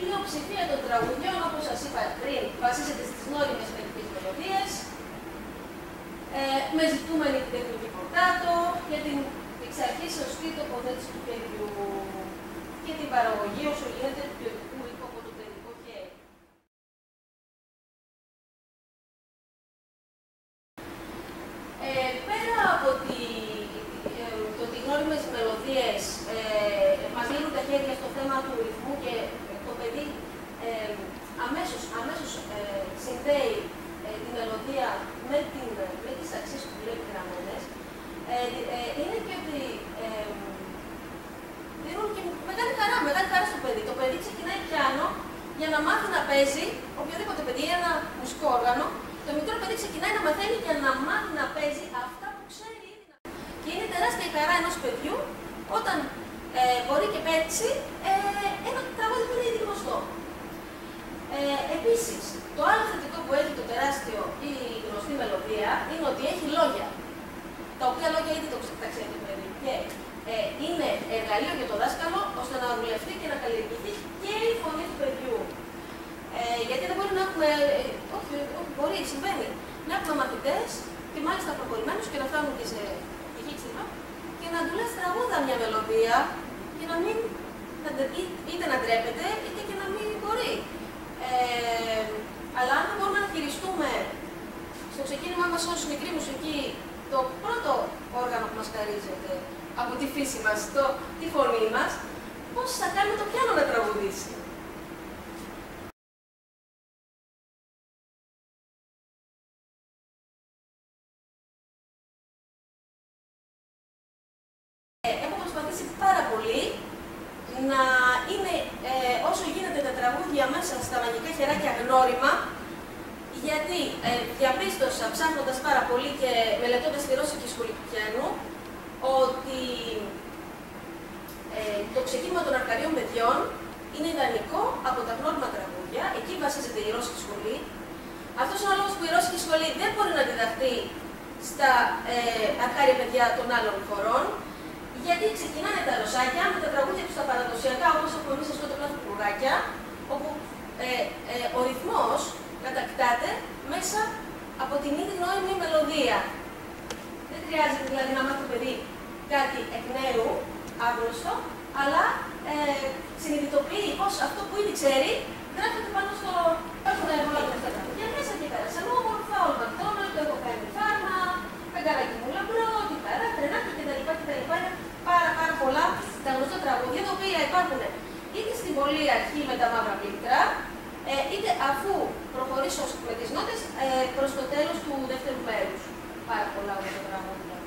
πλειοψηφία των τραγουδιών, όπως σας είπα πριν, βασίζεται στις νόριμες μερικές μελωδίες, ε, με ζητούμενη την τεχνική πορτάτο, για την εξ αρχής σωστή τοποθέτηση του παιδιού και την παραγωγή όσο γίνεται ποιοτικού ήχου από το παιδικό χέρι. Ε, πέρα από τη, ε, το ότι οι γνώριμες μελωδίες ε, μας λύνουν τα χέρια στο θέμα του ρυθμού και το παιδί ε, αμέσως, αμέσως ε, συνδέει ε, τη μελωδία με, την, με τις αξίες που βλέπει γραμμένες, ε, ε, είναι και ότι ε, δίνουν και μεγάλη χαρά, μεγάλη χαρά στο παιδί. Το παιδί ξεκινάει πιάνο για να μάθει να παίζει, οποιοδήποτε παιδί, ένα μουσικό όργανο, το μικρό παιδί ξεκινάει να μαθαίνει για να μάθει να παίζει αυτά που ξέρει ήδη να Και είναι τεράστια η χαρά ενός παιδιού όταν ε, μπορεί και παίξει ε, ένα τραγούδι που είναι ήδη γνωστό. Ε, Επίσης, το άλλο θετικό που έχει το τεράστιο ή η γνωστή μελωδία είναι ότι έχει λόγια. Τα οποία λόγια ήδη το τα ξέρει το παιδί. Και ε, είναι εργαλείο για το δάσκαλο ώστε να δουλευτεί και να καλλιεργηθεί και η φωνή του παιδιού. Ε, γιατί δεν μπορεί να έχουμε, ε, όχι, όχι, μπορεί, συμβαίνει, να έχουμε μαθητές και μάλιστα προχωρημένους και να φτάνουν και σε πτυχή και να του λε τραγούδα μια μελωδία και να μην, είτε να ντρέπεται είτε και να μην μπορεί. Ε, αλλά αν δεν μπορούμε να χειριστούμε στο ξεκίνημά μας ως μικρή μουσική το πρώτο όργανο που μας χαρίζεται από τη φύση μας, το, τη φωνή μας, πώς θα κάνουμε το πιάνο να τραγουδήσει; Ε, έχω προσπαθήσει πάρα πολύ να είναι ε, όσο γίνεται τα τραγούδια μέσα στα μαγικά χεράκια γνώριμα, γιατί ε, διαπίστωσα ψάχνοντας πάρα πολύ και μελετώντας τη Ρώσικη Σχολή του Πιάνου, ότι ε, το ξεκίνημα των αρκαρίων παιδιών είναι ιδανικό από τα γνώριμα τραγούδια, εκεί βασίζεται η Ρώσικη Σχολή. Αυτός είναι ο λόγος που η Ρώσικη Σχολή δεν μπορεί να διδαχθεί στα ε, αρκάρια παιδιά των άλλων χωρών, γιατί ξεκινάνε τα ρωσάκια με τα τραγούδια του στα παραδοσιακά, όπω έχουμε εμεί στο πλάθο κουράκια, όπου ε, ε, ο ρυθμός κατακτάται μέσα από την ήδη νόημη μελωδία. Δεν χρειάζεται δηλαδή να μάθει το παιδί κάτι εκ νέου, άγνωστο, αλλά ε, συνειδητοποιεί πως αυτό που ήδη ξέρει γράφεται πάνω στο. Έχουν πολλά αυτά τα παιδιά μέσα και πέρα. Σαν όμορφα, όλα το έχω κάνει φάρμα, αγκαράκι μου λαμπρό, τι παρά, τρενάκι κτλ. Είναι πάρα, πάρα πολλά τα γνωστά τραγούδια τα οποία υπάρχουν είτε στην πολύ αρχή με τα μαύρα πλήκτρα, ε, είτε αφού προχωρήσω με τις νότες ε, προς το τέλος του δεύτερου μέρους. Πάρα πολλά όλα τα τραγούδια.